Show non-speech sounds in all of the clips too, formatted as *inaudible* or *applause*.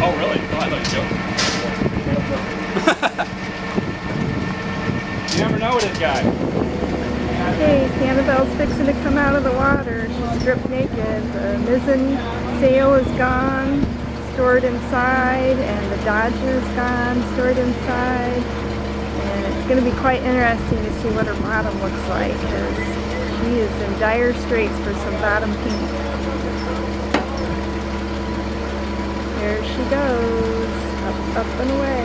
Oh, really? Oh, I thought you *laughs* You never know with this guy. Hey, Sanibel's fixing to come out of the water. She's stripped naked. The mizzen sail is gone, stored inside, and the Dodger is gone, stored inside. And it's going to be quite interesting to see what her bottom looks like, because she is in dire straits for some bottom paint. Up, and away.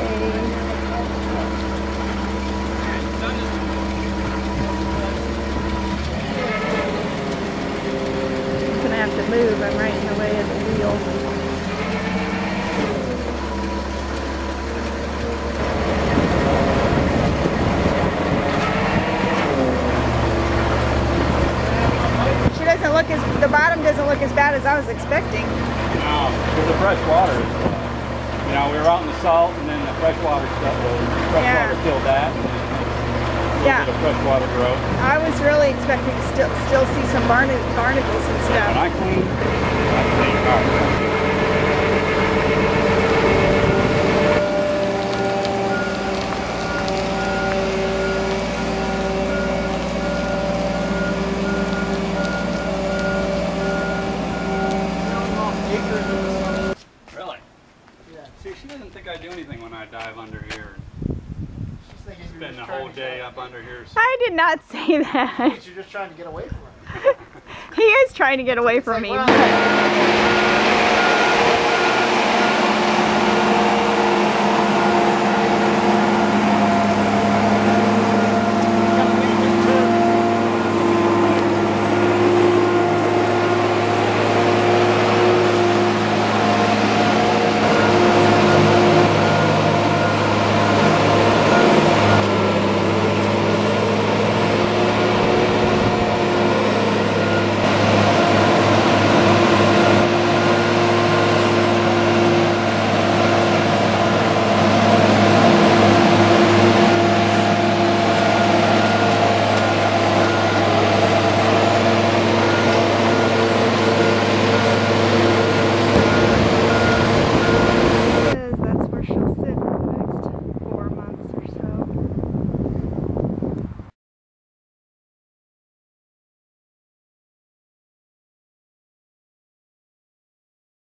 gonna have to move. I'm right in the way of the wheel. She doesn't look as, the bottom doesn't look as bad as I was expecting. No, because the fresh water. You know, we were out in the salt, and then the fresh water stuff, the uh, fresh Yeah. water killed that, and then a Yeah. bit of fresh water growth. I was really expecting to still, still see some barna- barnacles and stuff. I clean, I clean hard. Really? Yeah. See, she doesn't think I do anything when I dive under here. She's thinking you're Spend the whole day up under here. I did not *laughs* say that. You're just trying to get away from her. *laughs* he is trying to get away from It's me. like, but- well,